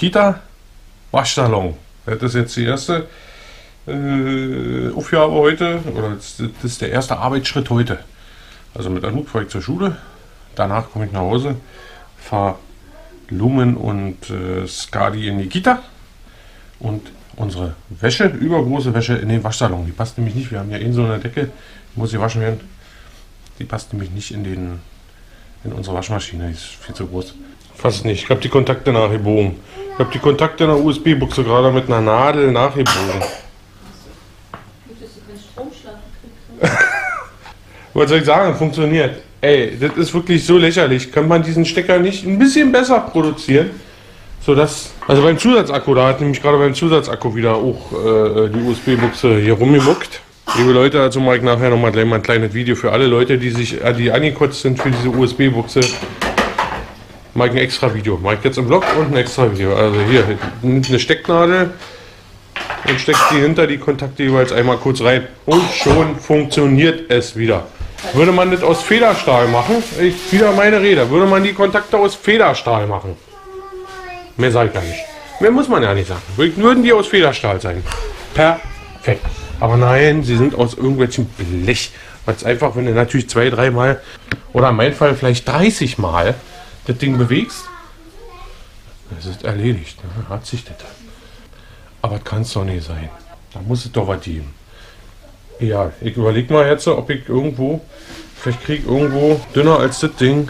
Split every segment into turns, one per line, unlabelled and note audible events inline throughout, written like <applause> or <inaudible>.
Kita, Waschsalon. Das ist jetzt die erste äh, Aufgabe heute, oder das, das ist der erste Arbeitsschritt heute. Also mit Anouk fahre ich zur Schule, danach komme ich nach Hause, fahre Lumen und äh, Skadi in die Kita und unsere Wäsche, übergroße Wäsche in den Waschsalon. Die passt nämlich nicht, wir haben ja eh so eine Decke, muss sie waschen werden. Die passt nämlich nicht in, den, in unsere Waschmaschine, die ist viel zu groß. Fast nicht, ich habe die Kontakte nachgebogen. Ich habe die Kontakte in der USB-Buchse gerade mit einer Nadel nachgebogen. <laughs> Was soll ich sagen? Funktioniert. Ey, das ist wirklich so lächerlich. Kann man diesen Stecker nicht ein bisschen besser produzieren? Sodass, also beim Zusatzakku, da hat nämlich gerade beim Zusatzakku wieder auch äh, die USB-Buchse hier rumgemuckt. Liebe Leute, dazu mache ich nachher nochmal gleich mal ein kleines Video für alle Leute, die sich, äh, die angekotzt sind für diese USB-Buchse. Mache ich ein extra Video. Mache ich jetzt im Blog und ein extra Video. Also hier, eine Stecknadel und steckt die hinter die Kontakte jeweils einmal kurz rein. Und schon funktioniert es wieder. Würde man das aus Federstahl machen, ich, wieder meine Rede, würde man die Kontakte aus Federstahl machen. Mehr sage ich gar nicht. Mehr muss man ja nicht sagen. Würden die aus Federstahl sein. Perfekt. Aber nein, sie sind aus irgendwelchem Blech. Weil es einfach, wenn du natürlich zwei, dreimal oder in meinem Fall vielleicht 30 Mal das Ding bewegst, das ist erledigt. Ne? Hat sich das. Aber das kann es doch nicht sein. Da muss es doch was geben. Ja, ich überlege mal jetzt, ob ich irgendwo, vielleicht kriege irgendwo dünner als das Ding.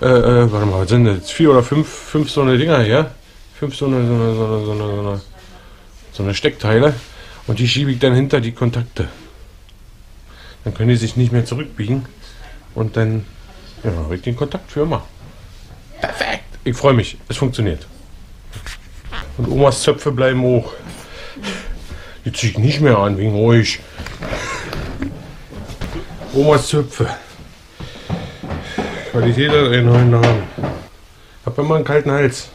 Äh, äh, warte mal, was sind das? Vier oder fünf, fünf so eine Dinger hier? Fünf so eine, so eine, so eine, so eine, so eine, so eine Steckteile. Und die schiebe ich dann hinter die Kontakte. Dann können die sich nicht mehr zurückbiegen. Und dann ja, habe ich den Kontakt für immer. Perfekt. Ich freue mich. Es funktioniert. Und Omas Zöpfe bleiben hoch. Die ziehe ich nicht mehr an, wegen euch. Omas Zöpfe. Qualität hat einen neuen Namen. Ich habe immer einen kalten Hals.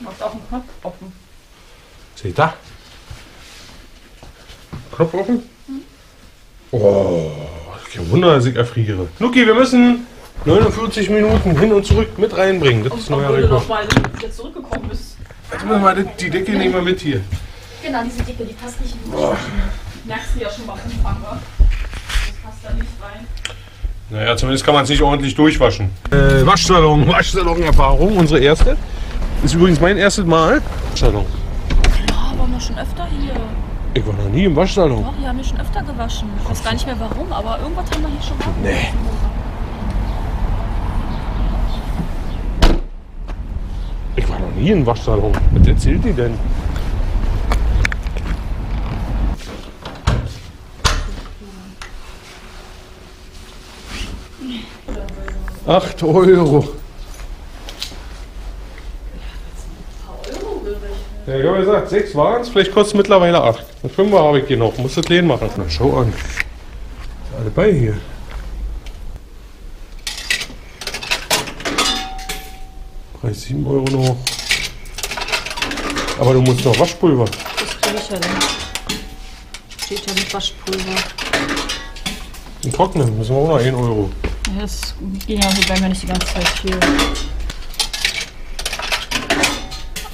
Macht auch einen Knopf offen.
Seht ihr? Knopf offen? Oh, kein Wunder, dass ich erfriere. Luki, wir müssen 49 Minuten hin und zurück mit reinbringen. Das ist neuer
Obwohl du
Rekord.
noch mal zurückgekommen bist.
Jetzt müssen wir die- die Decke nehmen wir mit hier.
Genau, diese Dicke, die passt nicht in die
Oh.
Merkst du ja schon beim Umfang, wa? Das passt da nicht rein.
Naja, zumindest kann man es nicht ordentlich durchwaschen. Äh, Waschsalon, <laughs> Waschsalon-Erfahrung, unsere erste. Ist übrigens mein erstes Mal. Waschsalon.
Ja, waren wir schon öfter hier.
Ich war noch nie im Waschsalon.
Doch, wir haben hier schon öfter gewaschen. Ich weiß gar nicht mehr warum, aber irgendwas haben wir hier schon gemacht.
Nee. Nie im Waschsalon. Was erzählt die denn? Acht Euro. Ja, ich habe gesagt, sechs waren es, vielleicht kostet es mittlerweile acht. Ein Fünfer habe ich hier noch, muss das leeren machen. Na, schau an. Ist alle bei hier. Preis 7 Euro noch. Aber du musst noch Waschpulver.
Das kriege ich ja dann. Steht ja mit Waschpulver.
Und trocknen müssen wir auch noch 1 Euro.
Ja, das ging ja hier bei mir nicht die ganze Zeit viel.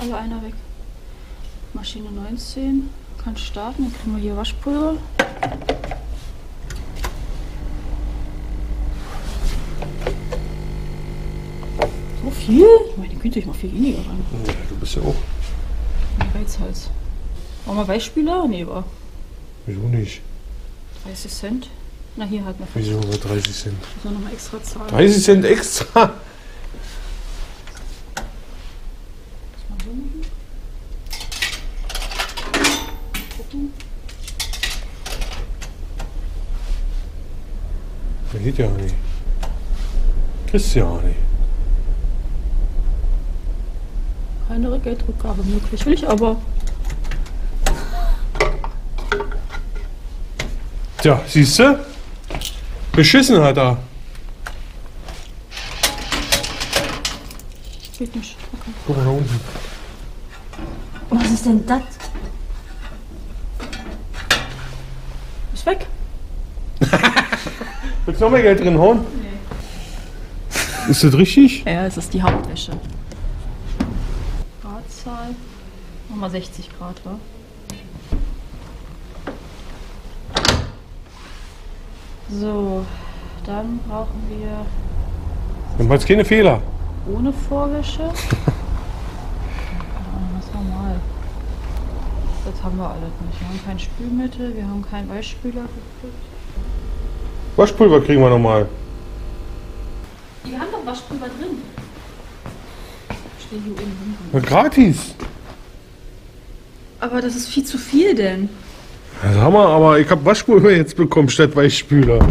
Alle einer weg. Maschine 19. Kann starten. Dann kriegen wir hier Waschpulver. So viel? Meine Güte, ich mach viel weniger rein.
Ja, du bist ja auch.
Geizhals. Wollen wir Weichspüler? Nee, war
Wieso nicht?
30 Cent. Na, hier halt mal
Wieso nur 30 Cent?
Muss man nochmal extra zahlen.
30 Cent extra? <laughs>
Mal so machen. Gucken.
Das geht ja nicht. Kriegst ja
Keine Geldrückgabe möglich. Will ich aber.
Tja, siehst du? Beschissen hat er.
Geht nicht. Okay.
Guck mal da unten.
Was ist denn das? Ist weg.
Willst du noch mehr Geld drin hauen? Ist das richtig?
Ja, es ist die Hauptwäsche. Nochmal 60 Grad, wa? So, dann brauchen wir
Dann macht's keine Fehler.
ohne Vorwäsche. <laughs> Das ist normal. Das haben wir alles nicht. Wir haben kein Spülmittel, wir haben keinen Weichspüler gekriegt.
Waschpulver kriegen wir nochmal.
Die haben doch Waschpulver drin. Steht hier oben
Gratis.
Aber das ist viel zu viel denn.
Das haben wir, aber ich habe Waschpulver jetzt bekommen statt Weichspüler. <laughs>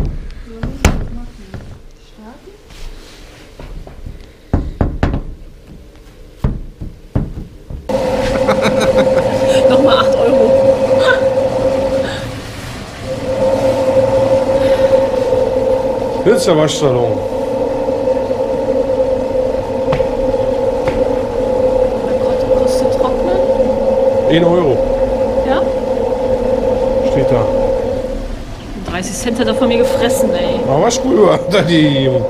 Nochmal 8 Euro.
Das ist der Waschsalon.
Was kostet trocknen?
1 Euro
Ja?
steht da.
30 Cent hat er von mir gefressen, ey.
Aber Waschpulver hat er die gegeben.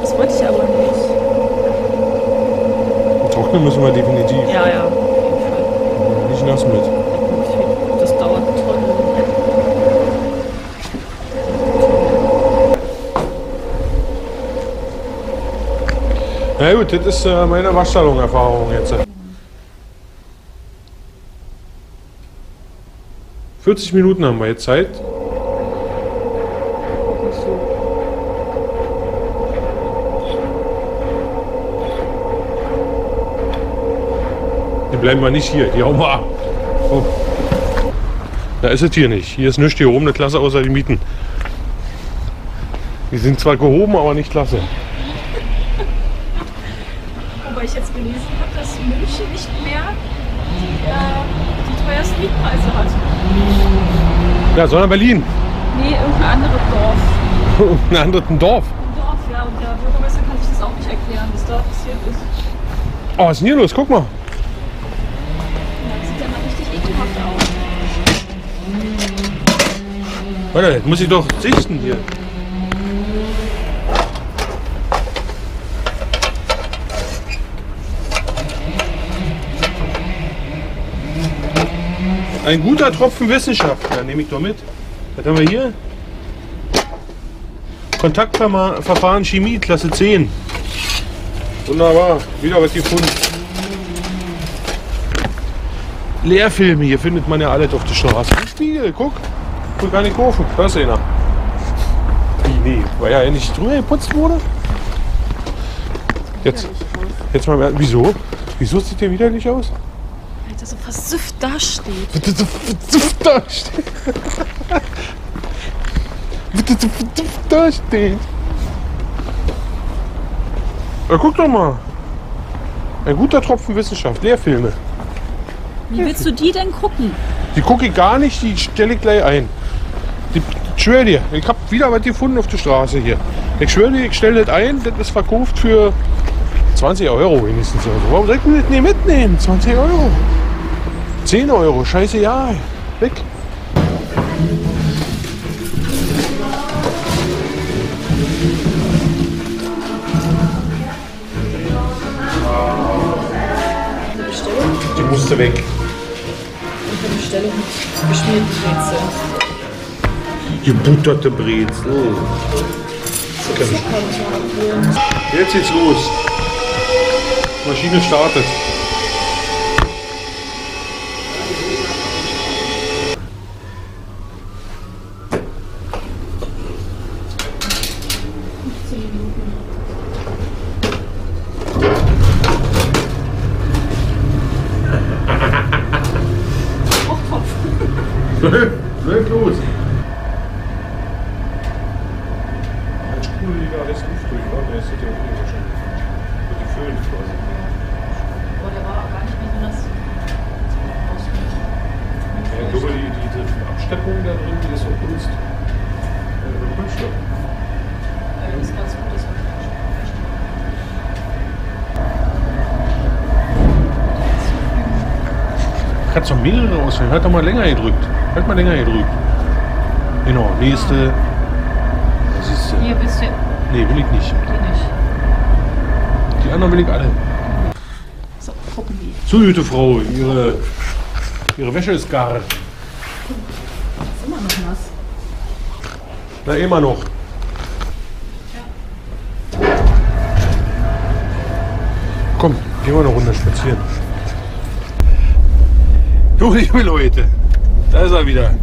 Das wollte ich aber nicht.
Trocknen müssen wir definitiv.
Ja, ja. Auf jeden Fall.
Nicht nass mit.
Das dauert Tonne.
Na gut, das ist äh, meine Waschsalon-Erfahrung jetzt. 40 Minuten haben wir jetzt Zeit. Die bleiben wir nicht hier, die hauen wir ab. Oh. Da ist es hier nicht. Hier ist nichts hier oben eine Klasse außer die Mieten. Die sind zwar gehoben, aber nicht klasse.
Wobei ich jetzt gelesen habe, dass München nicht mehr die, äh, die teuersten Mietpreise hat.
Ja, sondern Berlin.
Nee, irgendein anderes Dorf. <laughs>
Ein anderes Dorf.
Ein Dorf, ja. Und der Bürgermeister kann sich das auch nicht erklären, was da passiert ist.
Oh, was ist denn hier los? Guck mal.
Ja, das sieht ja mal richtig ekelhaft aus.
Warte, jetzt muss ich doch sichten hier. Ein guter Tropfen Wissenschaft. Ja, nehme ich doch mit. Was haben wir hier? Kontaktverfahren Chemie, Klasse 10. Wunderbar. Wieder was gefunden. Leerfilme, hier findet man ja alles auf der Straße. Ein Spiegel, guck. Ich gar nicht kaufen. Da ist einer. Wie, nee, weil ja nicht drüber geputzt wurde. Jetzt, jetzt mal, wieso? Wieso sieht der widerlich aus?
Der so versüfft dasteht.
Bitte so verdufft da steht. Bitte so verdufft da steht. Ja, guck doch mal. Ein guter Tropfen Wissenschaft, Lehrfilme.
Wie willst du die denn gucken?
Die gucke ich gar nicht, die stelle ich gleich ein. Die, ich schwöre dir, ich habe wieder was gefunden auf der Straße hier. Ich schwöre dir, ich stelle das ein, das ist verkauft für 20 Euro wenigstens. Also, warum soll ich denn das nicht mitnehmen? 20 Euro. 10 Euro, scheiße, ja. Weg. Die musste weg.
Bestellung geschmiert Brezel.
Gebutterte Brezel. Jetzt geht's los. Maschine startet. Läuft los. Ein Sprühliger lässt Luft durch, oder? Der ist ja okay wahrscheinlich. Wird geföhnt quasi.
Boah, der war gar nicht besonders
Ja, ich glaube, die, die, die Absteppung da drin, die ist auch Kunst. Äh, Kunststoff.
Ja, das ist ganz gut, das war
Kannst doch mehrere auswählen. Halt doch mal länger gedrückt. Halt mal länger gedrückt. Genau, nächste. Das ist,
Hier bist du.
Nee, will ich nicht.
Die nicht.
Die anderen will ich alle.
So, gucken wir.
So, gute Frau, ihre, ihre Wäsche ist gar.
Ist immer noch nass.
Na, immer noch. Komm, gehen wir eine Runde spazieren. Du, liebe Leute, da ist er wieder.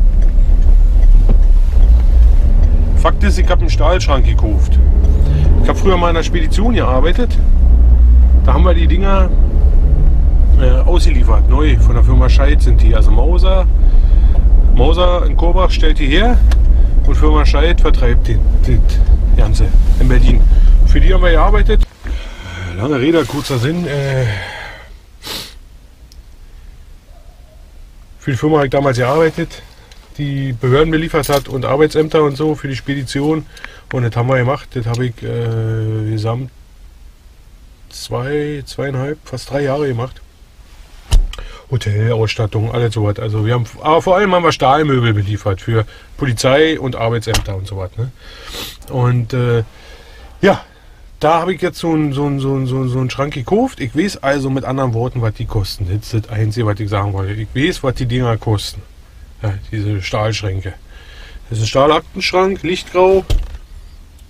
Fakt ist, ich habe einen Stahlschrank gekauft. Ich habe früher mal in der Spedition gearbeitet. Da haben wir die Dinger äh, ausgeliefert, neu von der Firma Scheid sind die. Also Mauser, Mauser in Korbach stellt die her und Firma Scheid vertreibt den, das Ganze in Berlin. Für die haben wir gearbeitet. Lange Rede, kurzer Sinn. Äh, für die Firma habe ich damals gearbeitet, die Behörden beliefert hat und Arbeitsämter und so für die Spedition. Und das haben wir gemacht. Das habe ich äh, gesamt zwei, zweieinhalb, fast drei Jahre gemacht. Hotelausstattung, alles sowas. Also wir haben, aber vor allem haben wir Stahlmöbel beliefert für Polizei und Arbeitsämter und sowas. Ne? Und äh, ja, da habe ich jetzt so einen so so so so einen Schrank gekauft. Ich weiß also mit anderen Worten, was die kosten. Das ist das Einzige, was ich sagen wollte. Ich weiß, was die Dinger kosten. Ja, diese Stahlschränke. Das ist ein Stahlaktenschrank, lichtgrau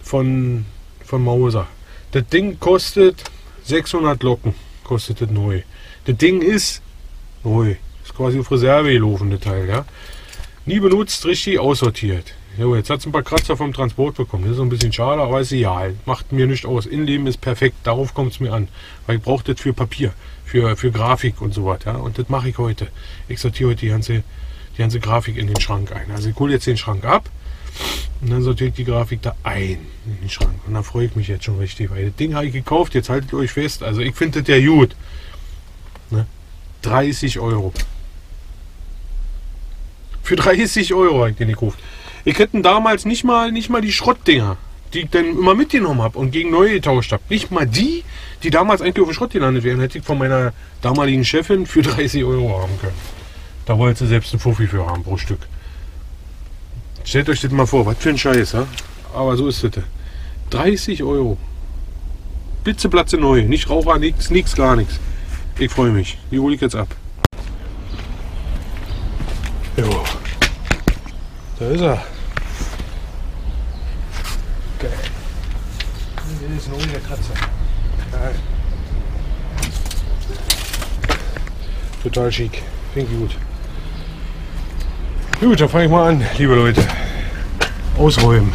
von, von Mauser. Das Ding kostet 600 Locken. Kostet das neu. Das Ding ist neu. Ist quasi auf Reserve gelaufen, das Teil, ja. Nie benutzt, richtig aussortiert. Jo, jetzt hat es ein paar Kratzer vom Transport bekommen. Das ist so ein bisschen schade, aber ist egal. Macht mir nicht aus. Innenleben ist perfekt. Darauf kommt es mir an. Weil ich brauche das für Papier, für, für Grafik und so weiter. Ja? Und das mache ich heute. Ich sortiere heute die ganze, die ganze Grafik in den Schrank ein. Also ich hole jetzt den Schrank ab und dann sortiere ich die Grafik da ein in den Schrank. Und da freue ich mich jetzt schon richtig, weil das Ding habe ich gekauft. Jetzt haltet euch fest. Also ich finde das ja gut. Ne? 30 Euro. Für 30 Euro habe ich den gekauft. Ich hätte damals nicht mal, nicht mal die Schrottdinger, die ich dann immer mitgenommen habe und gegen neue getauscht habe. Nicht mal die, die damals eigentlich auf dem Schrott gelandet wären, hätte ich von meiner damaligen Chefin für 30 Euro haben können. Da wollte sie selbst einen Fuffi für haben pro Stück. Stellt euch das mal vor, was für ein Scheiß, ja? Aber so ist das. 30 Euro. Blitzeplatze neu, nicht Raucher, nix, nix, gar nichts. Ich freue mich. Die hole ich jetzt ab. Jo. Da ist er. Geil. Das ist ein ohne Kratzer. Geil. Total schick. Finde ich gut. Gut, dann fange ich mal an, liebe Leute. Ausräumen.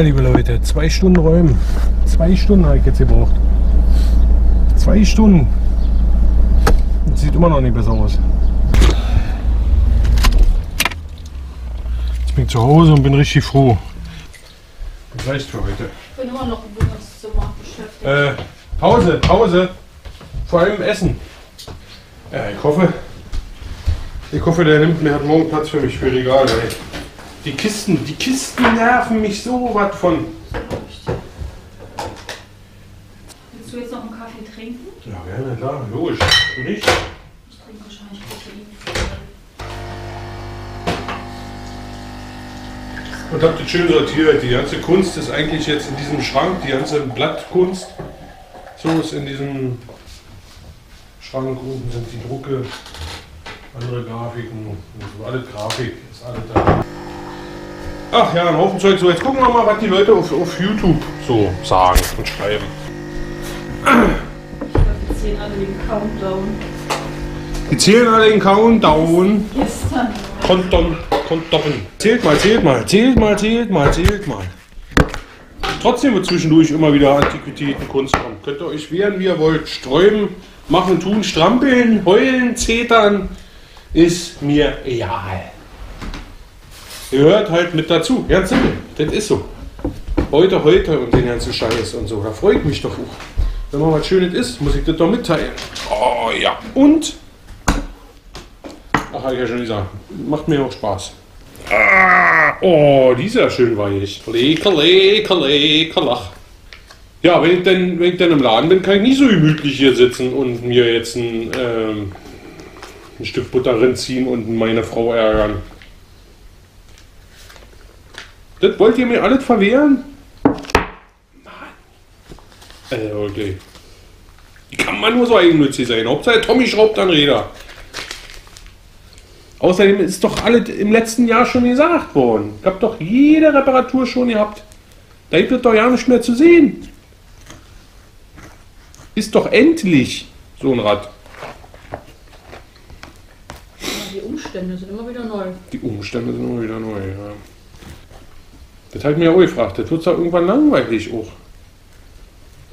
Ja, liebe Leute, zwei Stunden räumen. Zwei Stunden habe ich jetzt gebraucht. Zwei Stunden. Das sieht immer noch nicht besser aus. Jetzt bin ich zu Hause und bin richtig froh. Das reicht für heute.
Ich bin immer noch im Wohnzimmer beschäftigt.
Äh, Pause, Pause. Vor allem Essen. Ja, ich hoffe, ich hoffe, der nimmt mir hat morgen Platz für mich für Regal. Ey. Die Kisten, die Kisten nerven mich so was von.
Willst du jetzt noch einen Kaffee trinken?
Ja, gerne, klar, logisch. Du nicht?
Ich trinke wahrscheinlich Koffein.
Und habt das schön sortiert. Die ganze Kunst ist eigentlich jetzt in diesem Schrank, die ganze Blattkunst. So ist in diesem Schrank unten sind die Drucke, andere Grafiken, und so alles Grafik, ist alles da. Ach ja, ein Haufen Zeug. So, jetzt gucken wir mal, was die Leute auf, auf YouTube so sagen und schreiben.
Wir zählen alle den Countdown.
Die zählen alle den Countdown.
Gestern.
Konton, Konton. Zählt mal, zählt mal, zählt mal, zählt mal, zählt mal. Trotzdem wird zwischendurch immer wieder Antiquitäten, Kunst kommen. Könnt ihr euch wehren, wie ihr wollt. Sträuben, machen, tun, strampeln, heulen, zetern. Ist mir egal. Gehört halt mit dazu. Ganz simpel. Das ist so. Heute, heute und den ganzen Scheiß und so. Da freue ich mich doch auch. Wenn mal was Schönes ist, muss ich das doch mitteilen. Oh ja. Und Ach, habe ich ja schon gesagt. Macht mir auch Spaß. Ah, oh, die ist ja schön weich. Lecker, lecker, lecker, lach. Ja, wenn ich, denn, wenn ich dann im Laden bin, kann ich nicht so gemütlich hier sitzen und mir jetzt ein, ähm, ein Stück Butter reinziehen und meine Frau ärgern. Das wollt ihr mir alles verwehren? Mann. Äh, okay. Wie kann man nur so eigennützig sein? Hauptsache Tommy schraubt an Räder. Außerdem ist doch alles im letzten Jahr schon gesagt worden. Ich habe doch jede Reparatur schon gehabt. Da gibt es doch ja nicht mehr zu sehen. Ist doch endlich so ein Rad.
Die Umstände sind immer wieder neu.
Die Umstände sind immer wieder neu. Ja. Das habe ich mir auch gefragt. Das wird doch irgendwann langweilig auch.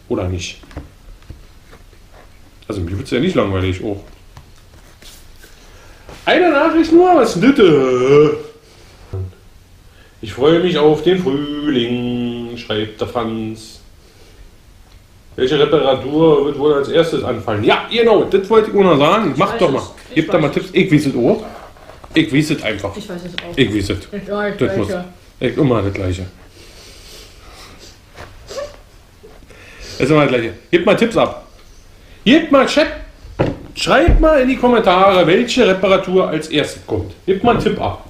Oder nicht? Also mir wird es ja nicht langweilig auch. Eine Nachricht nur, was bitte? Ich freue mich auf den Frühling, schreibt der Franz. Welche Reparatur wird wohl als erstes anfallen? Ja, genau, das wollte ich auch noch sagen. Mach
weiß
doch mal.
es. Ich
Gib da mal. Tipps. Ich weiß es auch. Ich weiß es einfach.
Ich weiß es auch.
Ich weiß es.
Ich weiß,
Das muss. Ich immer das gleiche. Ist immer das gleiche. Gebt mal Tipps ab. Gebt mal Chat. Schreibt mal in die Kommentare, welche Reparatur als erstes kommt. Gebt mal einen Tipp ab.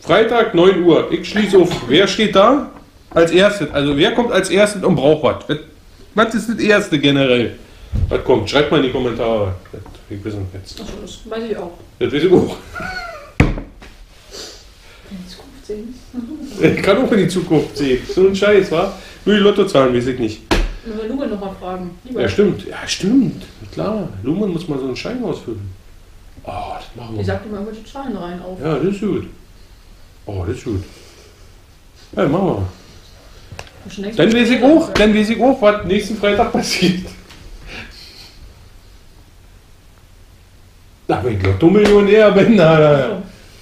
Freitag 9 Uhr. Ich schließe auf. Wer steht da? Als erstes. Also wer kommt als erstes und braucht was? Was- ist das erste generell? Was kommt? Schreibt mal in die Kommentare. Das, ich wissen jetzt.
Das weiß ich auch.
Das weiß ich auch.
Sehen.
Ich kann auch in die Zukunft sehen. So ein Scheiß, wa? Nur die Lottozahlen weiß ich nicht.
Müssen wir nochmal fragen. Lieber.
Ja, stimmt. Ja, stimmt. Klar. Lumen muss mal so einen Schein ausfüllen. Oh, das machen wir.
Ich sag dir mal irgendwelche Zahlen rein auf.
Ja, das ist gut. Oh, das ist gut. Ja, machen wir. Dann weiß ich auch, dann weiß ich auch, was nächsten Freitag passiert. Na, wenn ich Lotto-Millionär bin, na, na,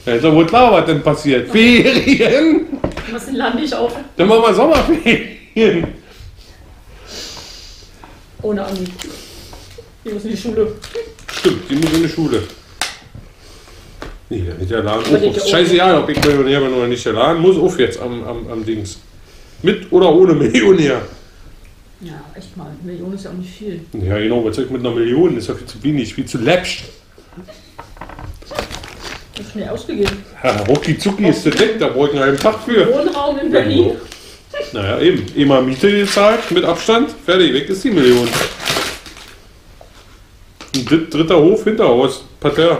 doch wohl klar, was denn passiert. Ferien?
Den Laden nicht auf.
Dann machen wir Sommerferien.
Ohne Ami. Die muss in die Schule.
Stimmt, die muss in die Schule. Nee, der wird Laden auf.
auch
Scheißegal, ob ich Millionär bin oder nicht. Der Laden muss auf jetzt am, am, am Dings. Mit oder ohne Millionär.
Ja, echt mal. Eine Million ist ja auch nicht viel.
Ja, genau, was soll ich mit einer Million? Das ist ja viel zu wenig, viel zu läppsch.
Das ist schnell ausgegeben.
Ja, Rucki Zucki ist der Deck, da brauche ich einen halben Tag für.
Wohnraum in Berlin.
Naja, eben. Immer Miete gezahlt, mit Abstand, fertig, weg ist die Million. Ein dritt- dritter Hof, Hinterhaus, Parterre.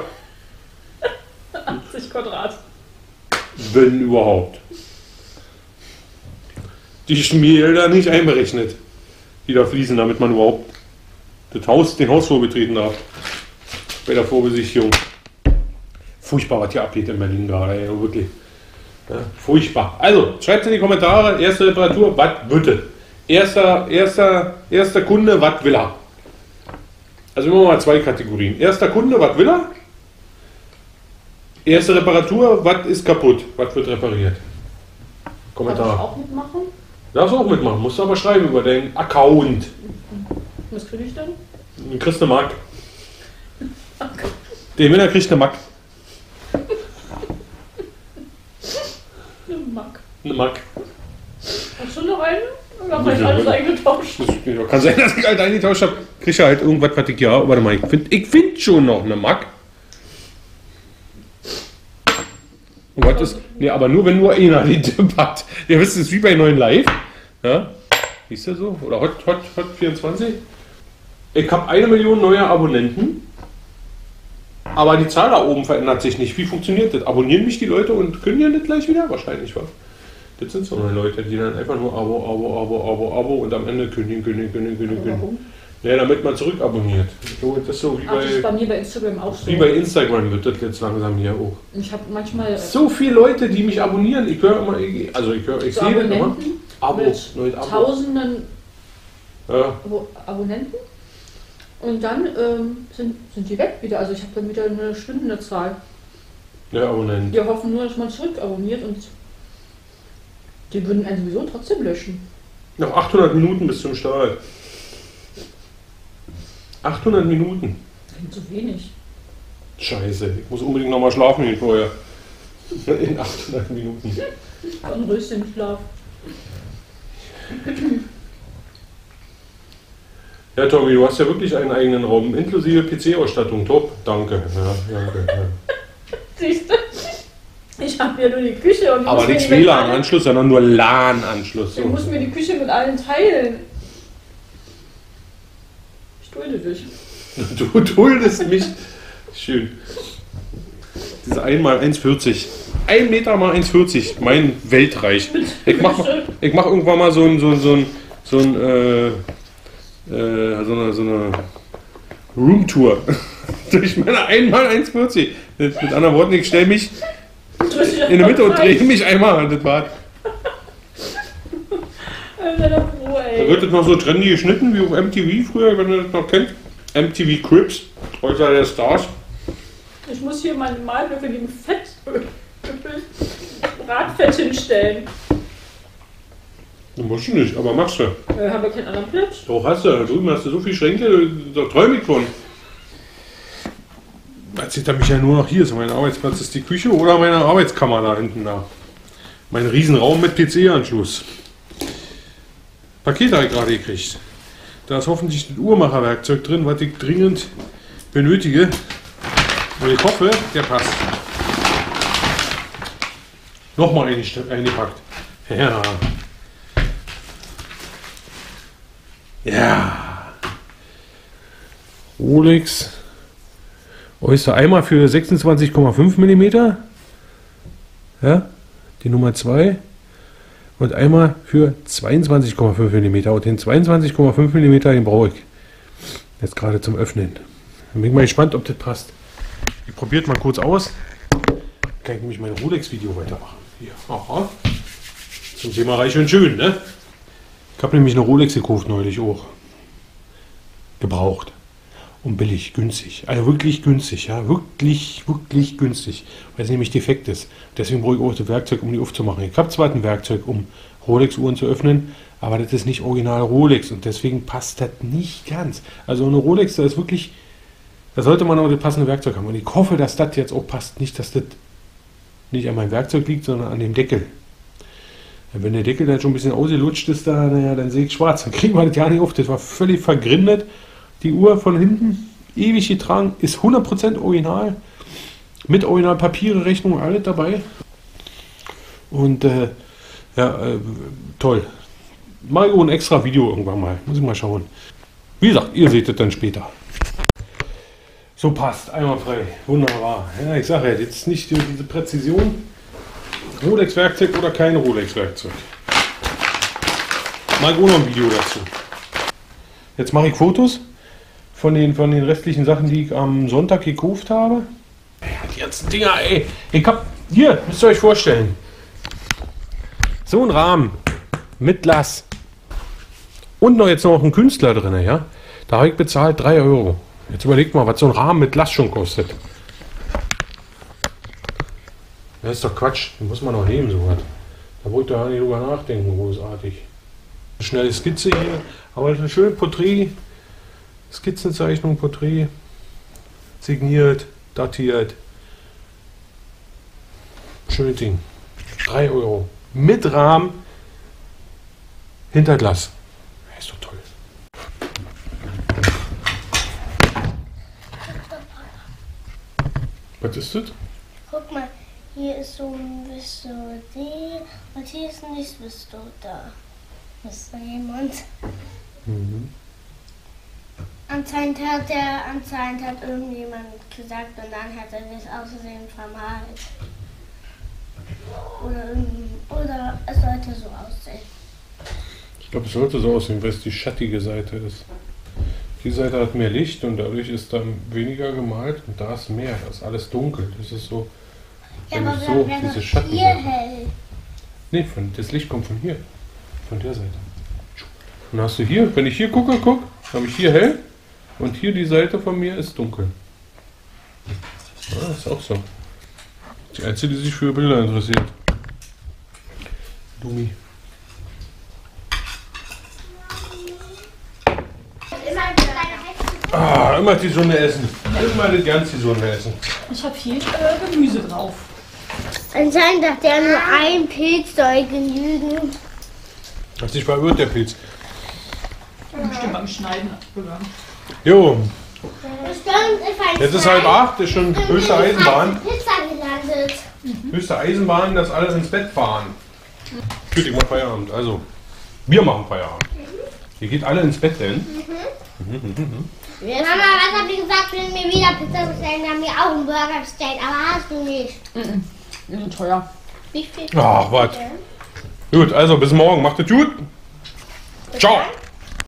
<laughs>
80 Quadrat.
Wenn überhaupt. Die Schmiergelder nicht einberechnet, die da fließen, damit man überhaupt das Haus, den Hausflur betreten darf. Bei der Vorbesichtigung. Furchtbar, was hier abgeht in Berlin gerade, ey, wirklich. Ja, furchtbar. Also, schreibt in die Kommentare, erste Reparatur, was es? Erster, erster, erster Kunde, was will er? Also immer mal zwei Kategorien. Erster Kunde, was will er? Erste Reparatur, was ist kaputt? Was wird repariert?
Darf ich
Kommentar.
auch mitmachen?
Darfst du auch mitmachen, musst du aber schreiben über deinen Account.
Was kriege ich denn?
Dann kriegst du eine Mark. Der Winner kriegt eine Mark.
Eine Mack.
Eine Mark.
Hast du noch eine? Oder habe <laughs> ich alles eingetauscht?
Ja, kann sein, dass ich halt eingetauscht habe. Krieg ja halt irgendwas, was ich ja. Warte mal, ich finde ich find schon noch eine Mark. Und was ist. Nee, aber nur wenn nur einer den Tipp hat. Ihr wisst, es ist wie bei neuen Live. Ja? Ist der so? Oder Hot, Hot, Hot 24? Ich habe eine Million neue Abonnenten. Aber die Zahl da oben verändert sich nicht. Wie funktioniert das? Abonnieren mich die Leute und kündigen das gleich wieder? Wahrscheinlich, was? Das sind so neue Leute, die dann einfach nur Abo, Abo, Abo, Abo, Abo und am Ende kündigen, kündigen, kündigen, kündigen.
Warum?
Ja, damit man zurückabonniert. So, das ist so wie
Ach, das ist
bei,
bei mir bei Instagram auch so.
wie bei Instagram wird das jetzt langsam hier auch.
Ich habe manchmal
So viele Leute, die mich abonnieren. Ich höre immer, ich- also ich höre, ich
so
sehe das immer.
Abonnenten
Abo,
mit
Abo.
tausenden
Ja,
Abo Abonnenten. Und dann ähm, sind, sind die weg wieder. Also ich habe dann wieder eine schwindende Zahl.
ja, Abonnent.
Die hoffen nur, dass man zurückabonniert und die würden einen sowieso trotzdem löschen.
Noch 800 Minuten bis zum Start. 800 Minuten.
Klingt zu wenig.
Scheiße, ich muss unbedingt nochmal schlafen gehen vorher. In 800 Minuten.
Ein Röschenschlaf.
Ja, Tommy, du hast ja wirklich einen eigenen Raum, inklusive PC-Ausstattung. Top, danke. Ja, danke. Ja. <laughs>
Siehst du? Ich habe ja nur die Küche und
Aber nichts
allen-
WLAN-Anschluss, sondern nur LAN-Anschluss.
Ich muss mir die Küche mit allen teilen. Ich dulde dich. <laughs>
Du duldest mich. Schön. Diese 1 mal 1,40. 1 Meter mal 1,40. Mein Weltreich. Ich mach, ich mach irgendwann mal so ein, so ein, so ein, so ein, äh, äh, so eine, so eine Roomtour. <laughs> Durch meine 1 mal 1,40. Mit mit anderen Worten, ich stelle mich in der Mitte und drehe mich einmal an das Bad.
Alter, Pro,
Da wird das noch so trendy geschnitten wie auf MTV früher, wenn ihr das noch kennt. MTV Crips, heute der Stars.
Ich muss hier meine Malblöcke neben Fett, Bratfett hinstellen.
Du musst du nicht, aber machst du.
Äh, haben wir keinen anderen Platz?
Doch hast du, da drüben hast du so viele Schränke, da träume ich von. Jetzt sieht er mich ja nur noch hier, so mein Arbeitsplatz ist die Küche oder meine Arbeitskammer da hinten da. Mein Riesenraum mit PC-Anschluss. Paket habe ich gerade gekriegt. Da ist hoffentlich das Uhrmacherwerkzeug drin, was ich dringend benötige. Und ich hoffe, der passt. Nochmal eingepackt. Ja. Ja. Rolex. Oyster einmal für 26,5 mm. Ja, die Nummer 2. Und einmal für 22,5 mm. Und den 22,5 mm, den brauche ich. Jetzt gerade zum Öffnen. Dann bin ich mal gespannt, ob das passt. Ich probiere mal kurz aus. Kann ich nämlich mein Rolex-Video weitermachen. Hier. Aha. Zum Thema reich und schön, ne? Ich habe nämlich eine Rolex gekauft neulich auch. Gebraucht. Und billig, günstig. Also wirklich günstig, ja. Wirklich, wirklich günstig. Weil es nämlich defekt ist. Deswegen brauche ich auch das Werkzeug, um die aufzumachen. Ich habe zwar ein Werkzeug, um Rolex-Uhren zu öffnen, aber das ist nicht original Rolex und deswegen passt das nicht ganz. Also eine Rolex, da ist wirklich, da sollte man auch das passende Werkzeug haben. Und ich hoffe, dass das jetzt auch passt. Nicht, dass das nicht an meinem Werkzeug liegt, sondern an dem Deckel. Wenn der Deckel dann schon ein bisschen ausgelutscht ist, da, naja, dann sehe ich schwarz. Dann kriegen wir das ja nicht auf. Das war völlig vergrindet. Die Uhr von hinten, ewig getragen, ist 100% original. Mit Originalpapiere, Rechnung, alles dabei. Und äh, ja, äh, toll. Mal ein extra Video irgendwann mal. Muss ich mal schauen. Wie gesagt, ihr seht es dann später. So passt, einmal frei. Wunderbar. Ja, ich sage ja, jetzt nicht die- diese Präzision. Rolex-Werkzeug oder kein Rolex-Werkzeug. Mal ein Video dazu. Jetzt mache ich Fotos von den, von den restlichen Sachen, die ich am Sonntag gekauft habe. Die ganzen Dinger, ey. Ich hab, hier, müsst ihr euch vorstellen. So ein Rahmen mit Glas. Und noch jetzt noch ein Künstler drin, ja. Da habe ich bezahlt 3 Euro. Jetzt überlegt mal, was so ein Rahmen mit Glas schon kostet. Das ist doch Quatsch. Den muss man noch nehmen, so was. Da wollte ich ja nicht drüber nachdenken, großartig. Eine schnelle Skizze hier, aber eine schöne Porträt. Skizzenzeichnung, Porträt. Signiert, datiert. Schönes Ding. 3 Euro. Mit Rahmen. Hinter Glas. Ist doch toll. Was ist das?
Guck mal, hier ist so ein bisschen D und hier ist nicht bist du da. Ist da jemand?
Mhm.
Anscheinend hat der, anscheinend hat irgendjemand gesagt und dann hat er sich außerdem vermalt. Oder, oder es sollte so aussehen.
Ich glaube, es sollte so aussehen, weil es die schattige Seite ist. Die Seite hat mehr Licht und dadurch ist dann weniger gemalt und da ist mehr. Da ist alles dunkel. Das ist so.
Ja, aber
so
wäre
diese Schattenseite.
hier hell.
Nee, von, das Licht kommt von hier. Von der Seite. Und hast du hier, wenn ich hier gucke, guck, habe ich hier hell und hier die Seite von mir ist dunkel. Ah, ist auch so. Die Einzige, die sich für Bilder interessiert. Dumi. Ah, immer die Sonne essen. Immer das ganze die Sonne essen.
Ich habe viel äh, Gemüse drauf.
Anscheinend hat der nur ein Pilz soll genügen.
Hat sich verwirrt, der Pilz.
Bestimmt beim Schneiden abgegangen.
Jo, jetzt ist halb acht, ist schon höchste Eisenbahn.
Pizza gelandet.
Höchste Eisenbahn, dass alle ins Bett fahren. Gut, ich mach Feierabend. Also, wir machen Feierabend. Ihr geht alle ins Bett denn?
Mama, was habt ihr gesagt, wenn wir wieder Pizza bestellen? Wir haben mir auch einen Burger bestellt, aber hast du nicht.
Die sind teuer.
Wie viel?
Ach, was. Gut, also bis morgen. Macht es gut. Ciao.